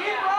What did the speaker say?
Yeah.